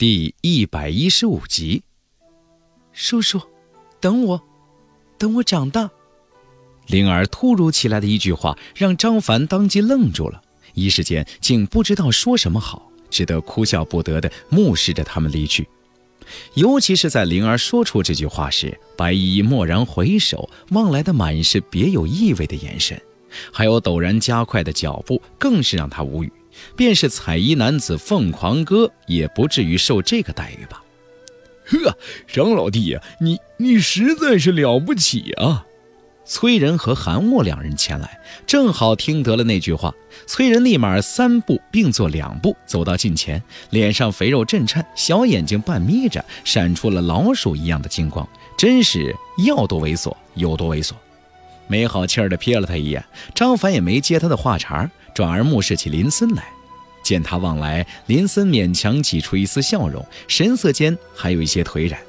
第一百一十五集，叔叔，等我，等我长大。灵儿突如其来的一句话让张凡当即愣住了，一时间竟不知道说什么好，只得哭笑不得的目视着他们离去。尤其是在灵儿说出这句话时，白依依蓦然回首，望来的满是别有意味的眼神，还有陡然加快的脚步，更是让他无语。便是彩衣男子凤狂哥，也不至于受这个待遇吧？呵，张老弟呀，你你实在是了不起啊！崔仁和韩墨两人前来，正好听得了那句话。崔仁立马三步并作两步走到近前，脸上肥肉震颤，小眼睛半眯着，闪出了老鼠一样的金光，真是要多猥琐有多猥琐。没好气儿的瞥了他一眼，张凡也没接他的话茬儿。转而目视起林森来，见他望来，林森勉强挤出一丝笑容，神色间还有一些颓然。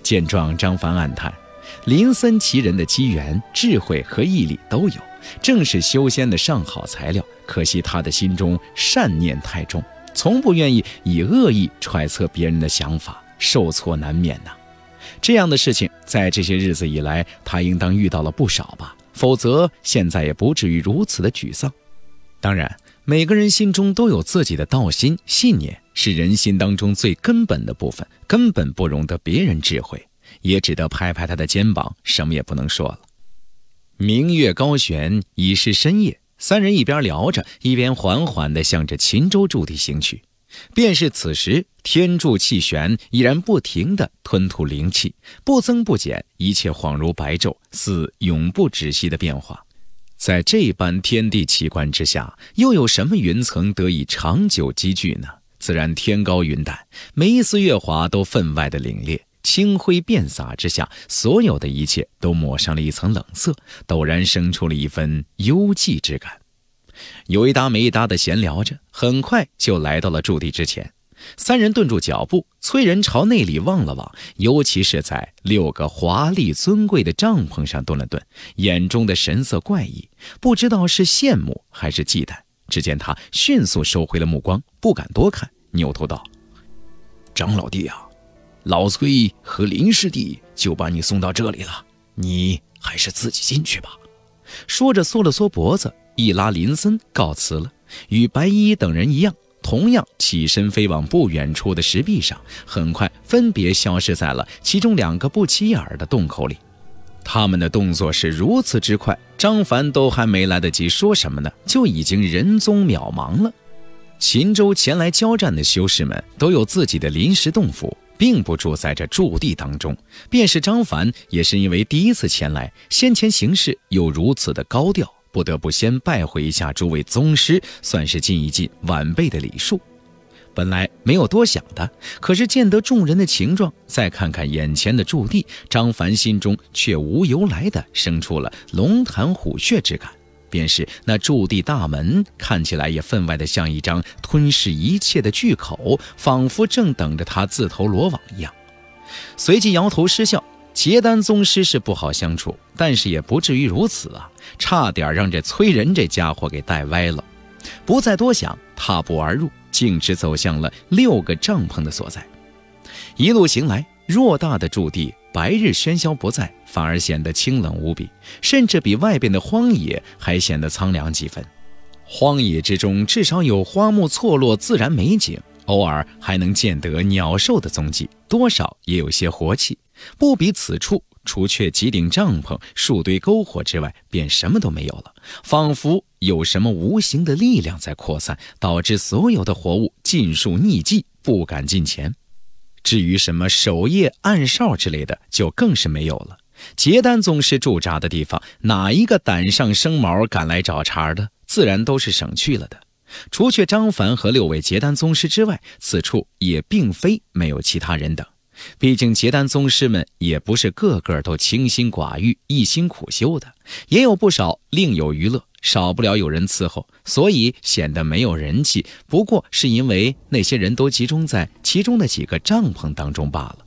见状，张凡暗叹：林森其人的机缘、智慧和毅力都有，正是修仙的上好材料。可惜他的心中善念太重，从不愿意以恶意揣测别人的想法，受挫难免呐。这样的事情，在这些日子以来，他应当遇到了不少吧？否则，现在也不至于如此的沮丧。当然，每个人心中都有自己的道心、信念，是人心当中最根本的部分，根本不容得别人智慧，也只得拍拍他的肩膀，什么也不能说了。明月高悬，已是深夜，三人一边聊着，一边缓缓地向着秦州驻地行去。便是此时，天柱气旋依然不停地吞吐灵气，不增不减，一切恍如白昼，似永不止息的变化。在这般天地奇观之下，又有什么云层得以长久积聚呢？自然天高云淡，每一丝月华都分外的凛冽。清辉遍洒之下，所有的一切都抹上了一层冷色，陡然生出了一分幽寂之感。有一搭没一搭的闲聊着，很快就来到了驻地之前。三人顿住脚步，崔仁朝内里望了望，尤其是在六个华丽尊贵的帐篷上顿了顿，眼中的神色怪异，不知道是羡慕还是忌惮。只见他迅速收回了目光，不敢多看，扭头道：“张老弟啊，老崔和林师弟就把你送到这里了，你还是自己进去吧。”说着缩了缩脖子，一拉林森告辞了，与白衣衣等人一样。同样起身飞往不远处的石壁上，很快分别消失在了其中两个不起眼的洞口里。他们的动作是如此之快，张凡都还没来得及说什么呢，就已经人踪渺茫了。秦州前来交战的修士们都有自己的临时洞府，并不住在这驻地当中。便是张凡，也是因为第一次前来，先前行事又如此的高调。不得不先拜会一下诸位宗师，算是尽一尽晚辈的礼数。本来没有多想的，可是见得众人的情状，再看看眼前的驻地，张凡心中却无由来的生出了龙潭虎穴之感。便是那驻地大门，看起来也分外的像一张吞噬一切的巨口，仿佛正等着他自投罗网一样。随即摇头失笑。结丹宗师是不好相处，但是也不至于如此啊！差点让这崔仁这家伙给带歪了。不再多想，踏步而入，径直走向了六个帐篷的所在。一路行来，偌大的驻地，白日喧嚣不在，反而显得清冷无比，甚至比外边的荒野还显得苍凉几分。荒野之中，至少有花木错落、自然美景，偶尔还能见得鸟兽的踪迹，多少也有些活气。不比此处，除却几顶帐篷、数堆篝火之外，便什么都没有了。仿佛有什么无形的力量在扩散，导致所有的活物尽数匿迹，不敢近前。至于什么守夜、暗哨之类的，就更是没有了。结丹宗师驻扎的地方，哪一个胆上生毛敢来找茬的，自然都是省去了的。除却张凡和六位结丹宗师之外，此处也并非没有其他人等。毕竟结丹宗师们也不是个个都清心寡欲、一心苦修的，也有不少另有娱乐，少不了有人伺候，所以显得没有人气。不过是因为那些人都集中在其中的几个帐篷当中罢了。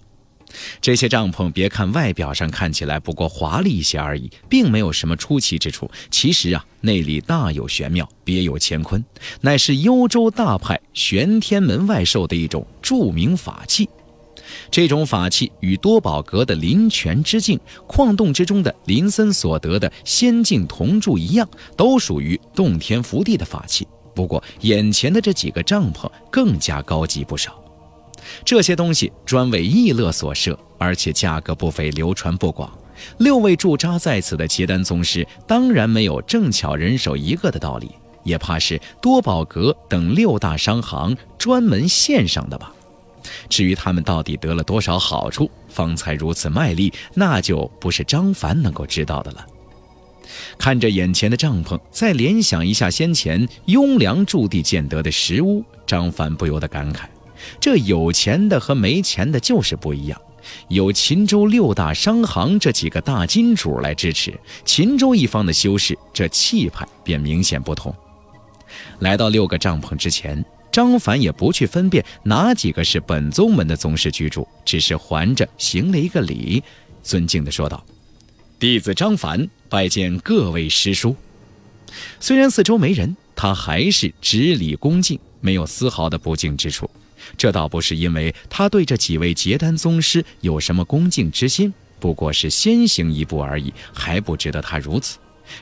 这些帐篷别看外表上看起来不过华丽一些而已，并没有什么出奇之处。其实啊，内里大有玄妙，别有乾坤，乃是幽州大派玄天门外授的一种著名法器。这种法器与多宝阁的灵泉之境、矿洞之中的林森所得的仙境铜柱一样，都属于洞天福地的法器。不过，眼前的这几个帐篷更加高级不少。这些东西专为逸乐所设，而且价格不菲，流传不广。六位驻扎在此的结丹宗师，当然没有正巧人手一个的道理，也怕是多宝阁等六大商行专门献上的吧。至于他们到底得了多少好处，方才如此卖力，那就不是张凡能够知道的了。看着眼前的帐篷，再联想一下先前雍凉驻地建得的石屋，张凡不由得感慨：这有钱的和没钱的就是不一样。有秦州六大商行这几个大金主来支持，秦州一方的修士这气派便明显不同。来到六个帐篷之前，张凡也不去分辨哪几个是本宗门的宗师居住，只是环着行了一个礼，尊敬地说道：“弟子张凡。”拜见各位师叔。虽然四周没人，他还是执礼恭敬，没有丝毫的不敬之处。这倒不是因为他对这几位结丹宗师有什么恭敬之心，不过是先行一步而已，还不值得他如此。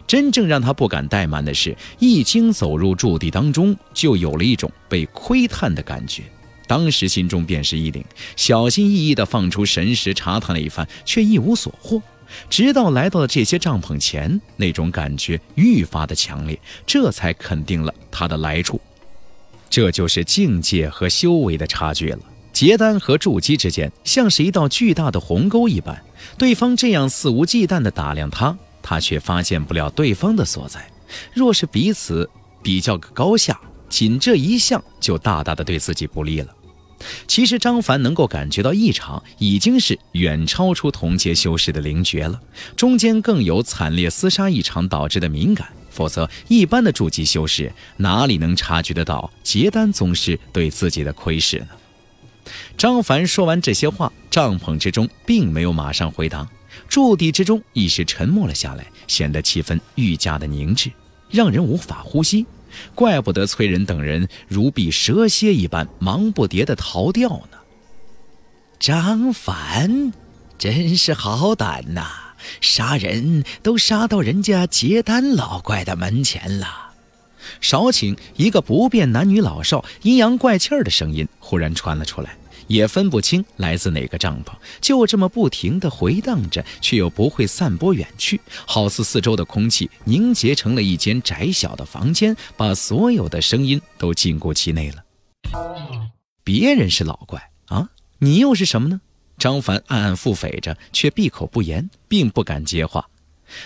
真正让他不敢怠慢的是，一经走入驻地当中，就有了一种被窥探的感觉。当时心中便是一凛，小心翼翼地放出神识查探了一番，却一无所获。直到来到了这些帐篷前，那种感觉愈发的强烈，这才肯定了他的来处。这就是境界和修为的差距了。结丹和筑基之间，像是一道巨大的鸿沟一般。对方这样肆无忌惮地打量他，他却发现不了对方的所在。若是彼此比较个高下，仅这一项就大大的对自己不利了。其实张凡能够感觉到异常，已经是远超出同阶修士的灵觉了。中间更有惨烈厮杀一场导致的敏感，否则一般的筑基修士哪里能察觉得到结丹宗师对自己的窥视呢？张凡说完这些话，帐篷之中并没有马上回答，驻地之中一时沉默了下来，显得气氛愈加的凝滞，让人无法呼吸。怪不得崔仁等人如避蛇蝎一般，忙不迭地逃掉呢。张凡，真是好胆呐！杀人都杀到人家结丹老怪的门前了。少顷，一个不辨男女老少、阴阳怪气儿的声音忽然传了出来。也分不清来自哪个帐篷，就这么不停地回荡着，却又不会散播远去，好似四周的空气凝结成了一间窄小的房间，把所有的声音都禁锢其内了。别人是老怪啊，你又是什么呢？张凡暗暗腹诽着，却闭口不言，并不敢接话。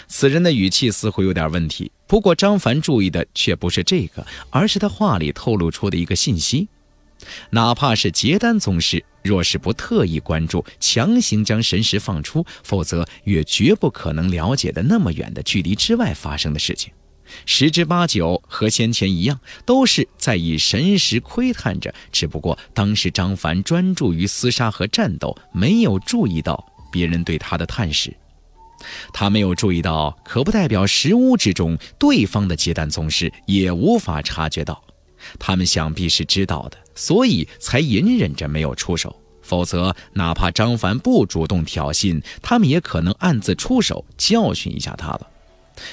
此人的语气似乎有点问题，不过张凡注意的却不是这个，而是他话里透露出的一个信息。哪怕是结丹宗师，若是不特意关注，强行将神识放出，否则也绝不可能了解的那么远的距离之外发生的事情。十之八九和先前一样，都是在以神识窥探着。只不过当时张凡专注于厮杀和战斗，没有注意到别人对他的探视。他没有注意到，可不代表石屋之中对方的结丹宗师也无法察觉到。他们想必是知道的。所以才隐忍着没有出手，否则哪怕张凡不主动挑衅，他们也可能暗自出手教训一下他了。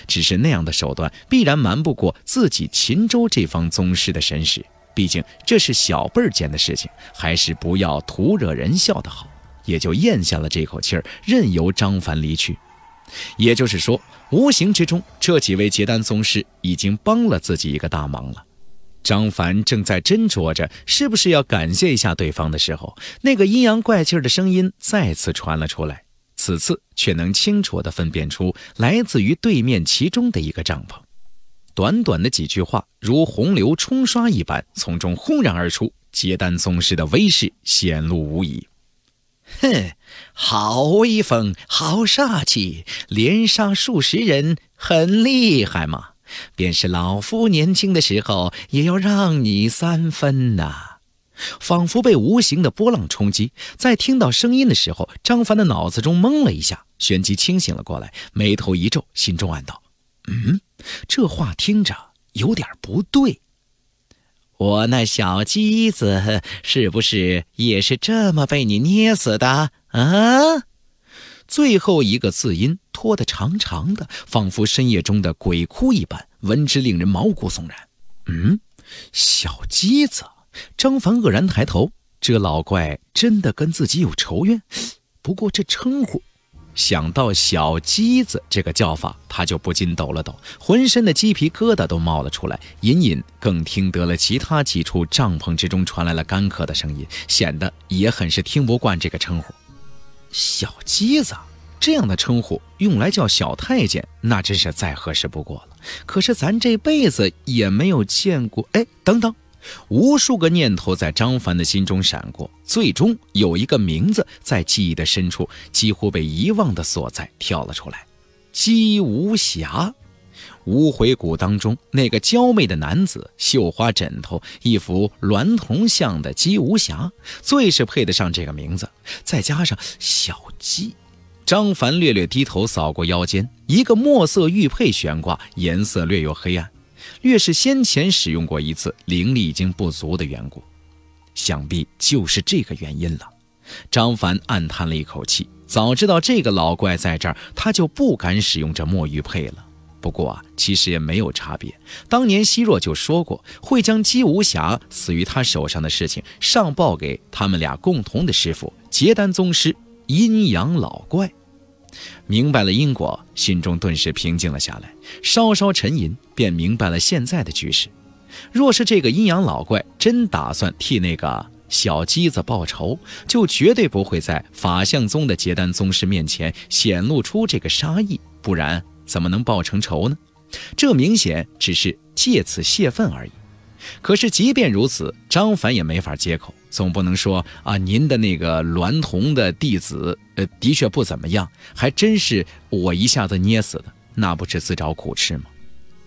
只是那样的手段必然瞒不过自己秦州这方宗师的神识，毕竟这是小辈儿间的事情，还是不要徒惹人笑的好。也就咽下了这口气儿，任由张凡离去。也就是说，无形之中，这几位结丹宗师已经帮了自己一个大忙了。张凡正在斟酌着是不是要感谢一下对方的时候，那个阴阳怪气的声音再次传了出来。此次却能清楚地分辨出来自于对面其中的一个帐篷。短短的几句话，如洪流冲刷一般，从中轰然而出，结丹宗师的威势显露无遗。哼，好威风，好煞气，连杀数十人，很厉害嘛？便是老夫年轻的时候，也要让你三分呐！仿佛被无形的波浪冲击，在听到声音的时候，张凡的脑子中懵了一下，旋即清醒了过来，眉头一皱，心中暗道：“嗯，这话听着有点不对。”我那小鸡子是不是也是这么被你捏死的啊？最后一个字音拖得长长的，仿佛深夜中的鬼哭一般，闻之令人毛骨悚然。嗯，小鸡子。张凡愕然抬头，这老怪真的跟自己有仇怨。不过这称呼，想到小鸡子这个叫法，他就不禁抖了抖，浑身的鸡皮疙瘩都冒了出来。隐隐更听得了其他几处帐篷之中传来了干咳的声音，显得也很是听不惯这个称呼。小鸡子这样的称呼用来叫小太监，那真是再合适不过了。可是咱这辈子也没有见过。哎，等等。无数个念头在张凡的心中闪过，最终有一个名字在记忆的深处，几乎被遗忘的所在跳了出来：姬无暇。无悔谷当中那个娇媚的男子，绣花枕头，一副娈童像的姬无暇，最是配得上这个名字。再加上小鸡，张凡略略低头扫过腰间，一个墨色玉佩悬挂，颜色略有黑暗。略是先前使用过一次，灵力已经不足的缘故，想必就是这个原因了。张凡暗叹了一口气，早知道这个老怪在这儿，他就不敢使用这墨玉佩了。不过啊，其实也没有差别。当年希若就说过，会将姬无暇死于他手上的事情上报给他们俩共同的师傅——结丹宗师阴阳老怪。明白了因果，心中顿时平静了下来。稍稍沉吟，便明白了现在的局势。若是这个阴阳老怪真打算替那个小鸡子报仇，就绝对不会在法相宗的结丹宗师面前显露出这个杀意，不然怎么能报成仇呢？这明显只是借此泄愤而已。可是即便如此，张凡也没法接口。总不能说啊，您的那个娈童的弟子，呃，的确不怎么样，还真是我一下子捏死的，那不是自找苦吃吗？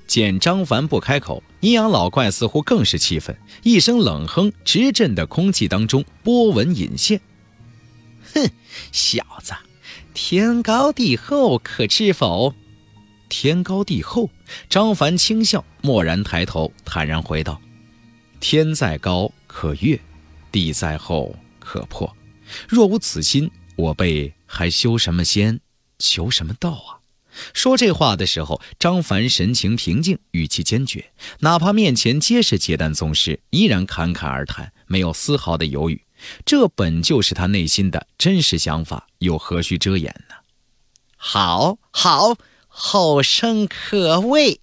见张凡不开口，阴阳老怪似乎更是气愤，一声冷哼，直震的空气当中波纹隐现。哼，小子，天高地厚，可知否？天高地厚，张凡轻笑，蓦然抬头，坦然回道：“天再高，可越。”地在厚可破，若无此心，我辈还修什么仙，求什么道啊？说这话的时候，张凡神情平静，语气坚决，哪怕面前皆是结丹宗师，依然侃侃而谈，没有丝毫的犹豫。这本就是他内心的真实想法，又何须遮掩呢？好，好，后生可畏。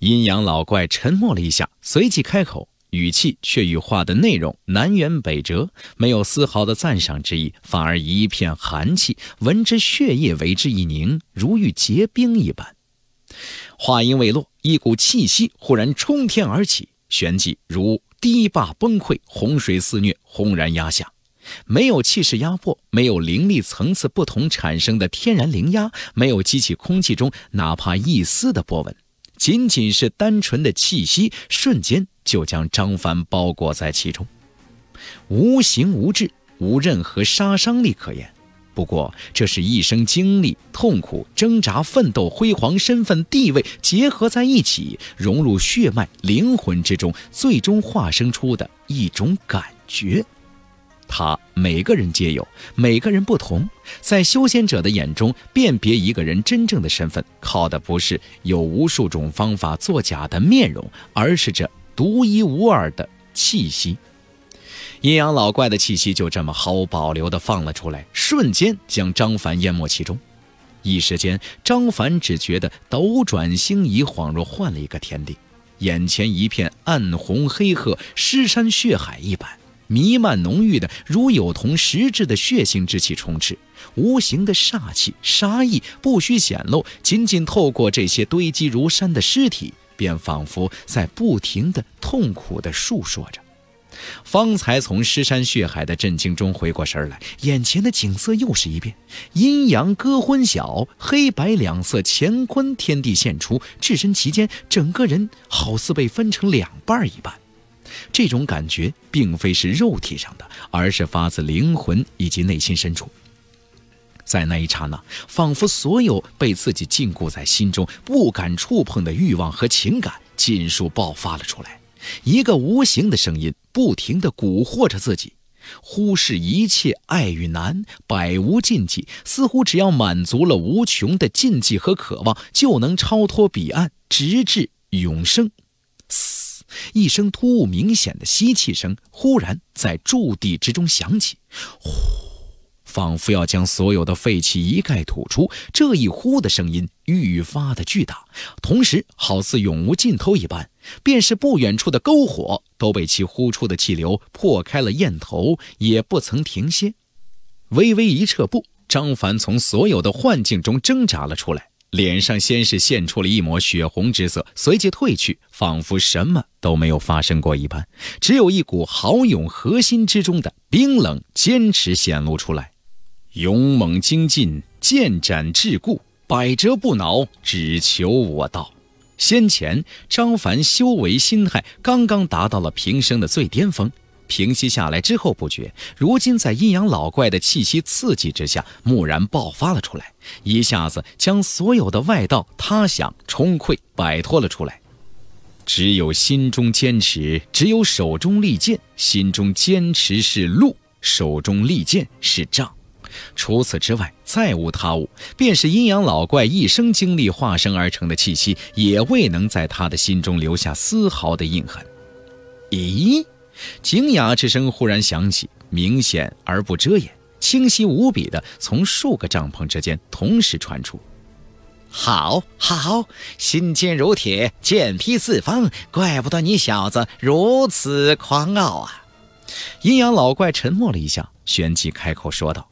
阴阳老怪沉默了一下，随即开口。语气却与话的内容南辕北辙，没有丝毫的赞赏之意，反而一片寒气，闻之血液为之一凝，如遇结冰一般。话音未落，一股气息忽然冲天而起，旋即如堤坝崩溃，洪水肆虐，轰然压下。没有气势压迫，没有灵力层次不同产生的天然灵压，没有激起空气中哪怕一丝的波纹。仅仅是单纯的气息，瞬间就将张凡包裹在其中，无形无质，无任何杀伤力可言。不过，这是一生经历、痛苦、挣扎、奋斗、辉煌、身份、地位结合在一起，融入血脉、灵魂之中，最终化生出的一种感觉。他每个人皆有，每个人不同。在修仙者的眼中，辨别一个人真正的身份，靠的不是有无数种方法作假的面容，而是这独一无二的气息。阴阳老怪的气息就这么毫无保留地放了出来，瞬间将张凡淹没其中。一时间，张凡只觉得斗转星移，恍若换了一个天地，眼前一片暗红黑褐，尸山血海一般。弥漫浓郁的如有同实质的血腥之气充斥，无形的煞气、杀意不需显露，仅仅透过这些堆积如山的尸体，便仿佛在不停的痛苦的诉说着。方才从尸山血海的震惊中回过神来，眼前的景色又是一变，阴阳割昏晓，黑白两色乾坤天地现出，置身其间，整个人好似被分成两半一般。这种感觉并非是肉体上的，而是发自灵魂以及内心深处。在那一刹那，仿佛所有被自己禁锢在心中、不敢触碰的欲望和情感，尽数爆发了出来。一个无形的声音不停地蛊惑着自己。忽视一切爱与难，百无禁忌，似乎只要满足了无穷的禁忌和渴望，就能超脱彼岸，直至永生。嘶！一声突兀明显的吸气声忽然在驻地之中响起，呼，仿佛要将所有的废气一概吐出。这一呼的声音愈发的巨大，同时好似永无尽头一般。便是不远处的篝火都被其呼出的气流破开了焰头，也不曾停歇。微微一撤步，张凡从所有的幻境中挣扎了出来，脸上先是现出了一抹血红之色，随即褪去，仿佛什么都没有发生过一般，只有一股豪勇核心之中的冰冷坚持显露出来，勇猛精进，剑斩桎梏，百折不挠，只求我到。先前张凡修为心态刚刚达到了平生的最巅峰，平息下来之后不觉，如今在阴阳老怪的气息刺激之下，蓦然爆发了出来，一下子将所有的外道他想冲溃摆脱了出来。只有心中坚持，只有手中利剑。心中坚持是路，手中利剑是杖。除此之外，再无他物，便是阴阳老怪一生经历化生而成的气息，也未能在他的心中留下丝毫的印痕。咦，惊讶之声忽然响起，明显而不遮掩，清晰无比的从数个帐篷之间同时传出。好，好，心坚如铁，剑劈四方，怪不得你小子如此狂傲啊！阴阳老怪沉默了一下，旋即开口说道。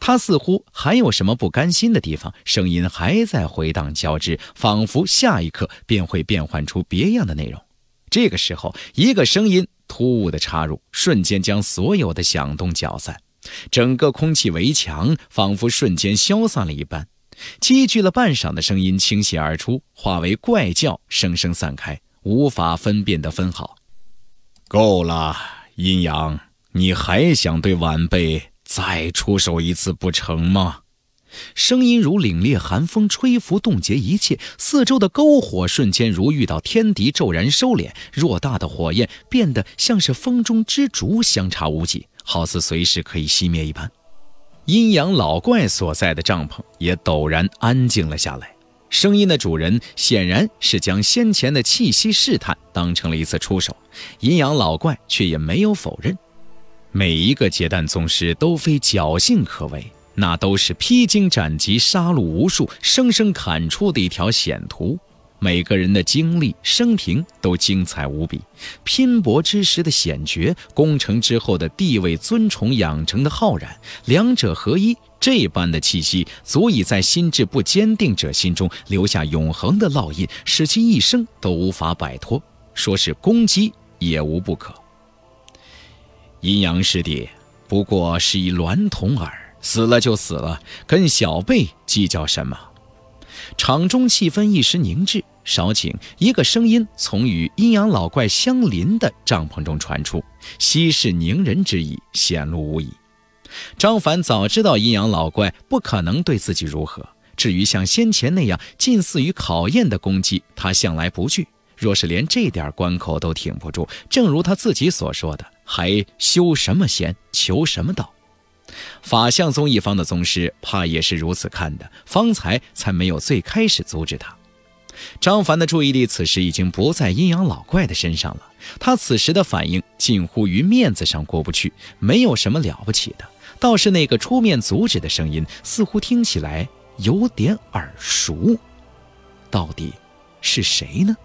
他似乎还有什么不甘心的地方，声音还在回荡交织，仿佛下一刻便会变换出别样的内容。这个时候，一个声音突兀的插入，瞬间将所有的响动搅散，整个空气围墙仿佛瞬间消散了一般。积聚了半晌的声音倾泻而出，化为怪叫，声声散开，无法分辨的分毫。够了，阴阳，你还想对晚辈？再出手一次不成吗？声音如凛冽寒风，吹拂冻结一切。四周的篝火瞬间如遇到天敌，骤然收敛。偌大的火焰变得像是风中之烛，相差无几，好似随时可以熄灭一般。阴阳老怪所在的帐篷也陡然安静了下来。声音的主人显然是将先前的气息试探当成了一次出手，阴阳老怪却也没有否认。每一个结丹宗师都非侥幸可为，那都是披荆斩棘、杀戮无数、生生砍出的一条险途。每个人的经历、生平都精彩无比，拼搏之时的险绝，功成之后的地位尊崇养成的浩然，两者合一，这般的气息，足以在心智不坚定者心中留下永恒的烙印，使其一生都无法摆脱。说是攻击，也无不可。阴阳师弟不过是一娈童儿，死了就死了，跟小辈计较什么？场中气氛一时凝滞，少顷，一个声音从与阴阳老怪相邻的帐篷中传出，息事宁人之意显露无遗。张凡早知道阴阳老怪不可能对自己如何，至于像先前那样近似于考验的攻击，他向来不惧。若是连这点关口都挺不住，正如他自己所说的。还修什么仙，求什么道？法相宗一方的宗师怕也是如此看的，方才才没有最开始阻止他。张凡的注意力此时已经不在阴阳老怪的身上了，他此时的反应近乎于面子上过不去，没有什么了不起的。倒是那个出面阻止的声音，似乎听起来有点耳熟，到底是谁呢？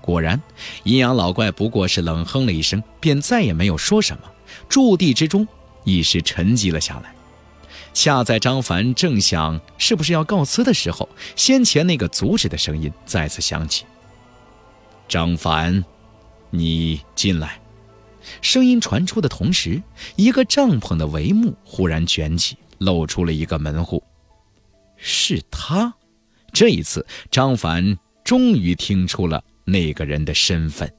果然，阴阳老怪不过是冷哼了一声，便再也没有说什么。驻地之中一时沉寂了下来。恰在张凡正想是不是要告辞的时候，先前那个阻止的声音再次响起：“张凡，你进来。”声音传出的同时，一个帐篷的帷幕忽然卷起，露出了一个门户。是他。这一次，张凡终于听出了。那个人的身份。